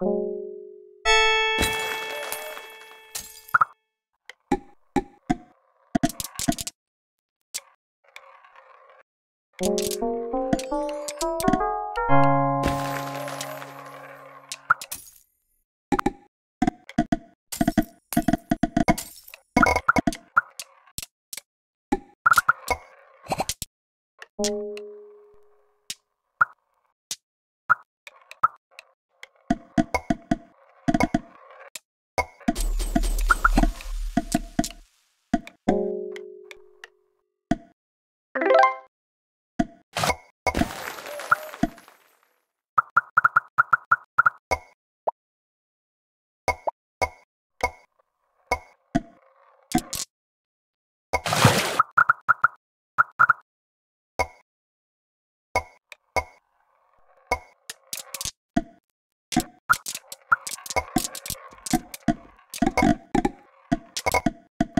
you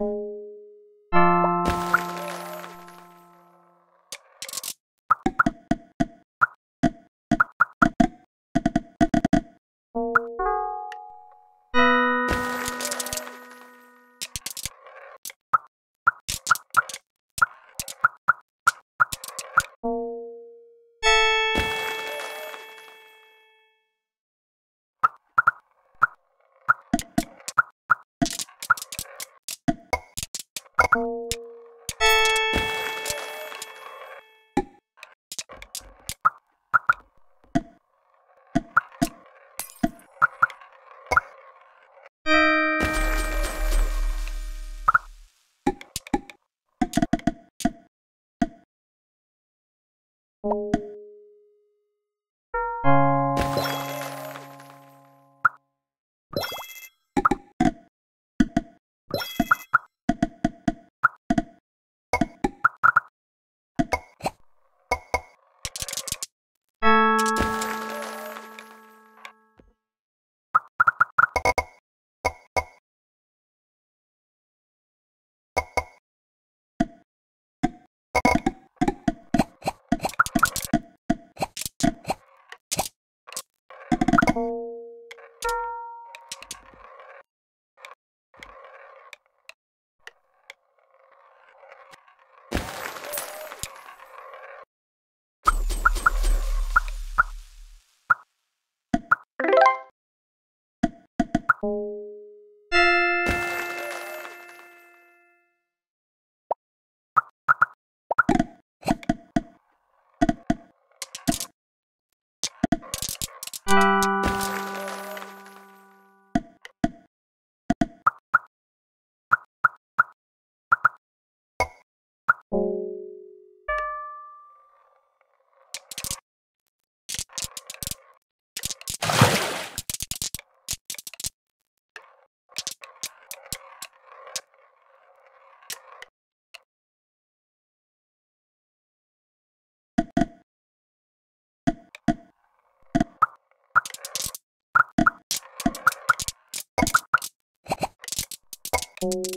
you you you